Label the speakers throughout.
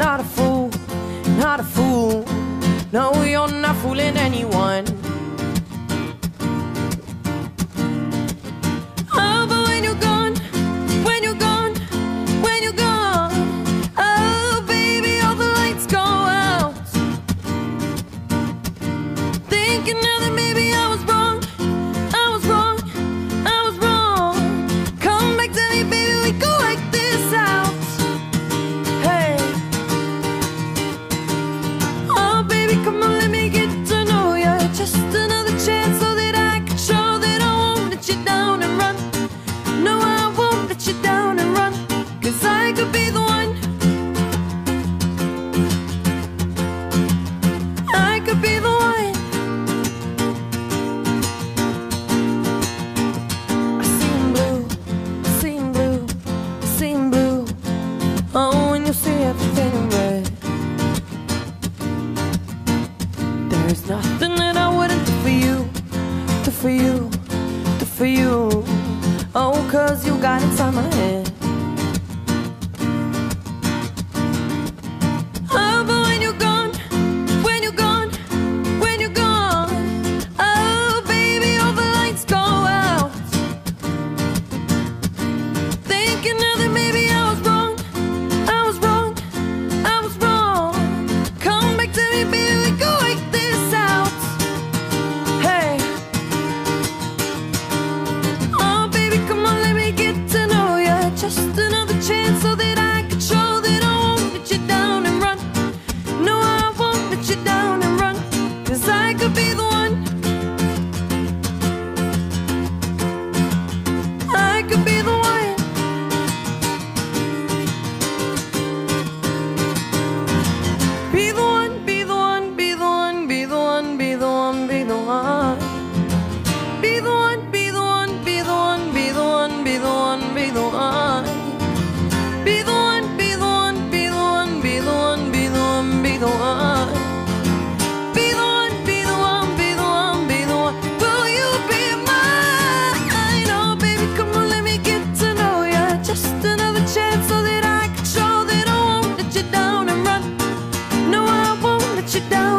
Speaker 1: not a fool, not a fool. No, you're not fooling anyone. Cause you got inside my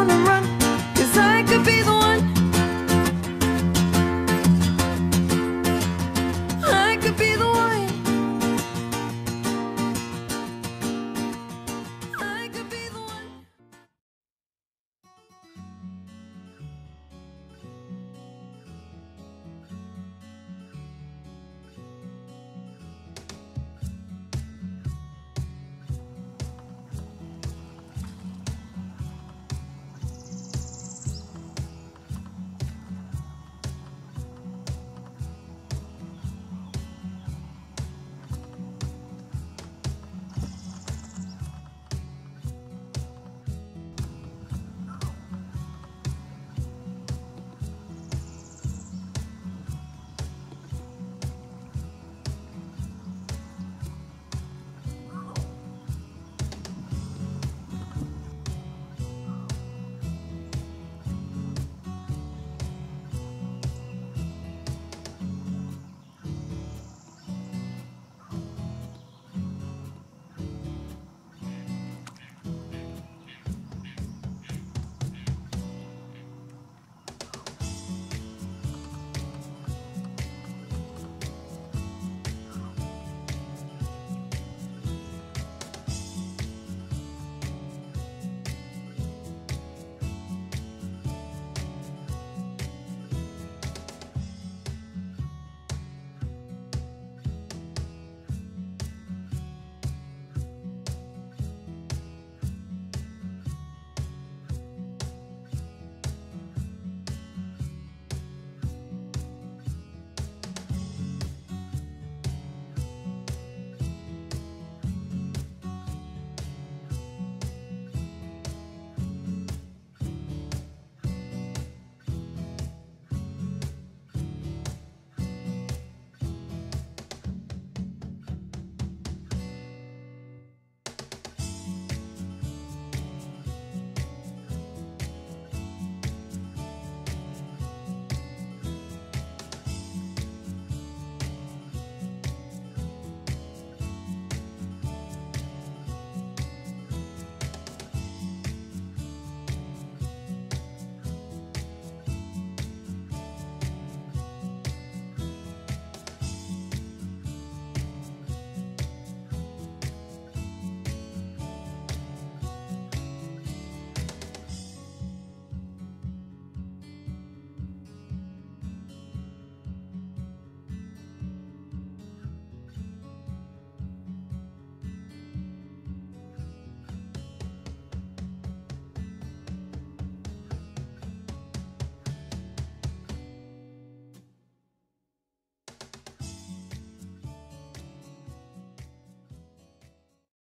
Speaker 1: gonna run.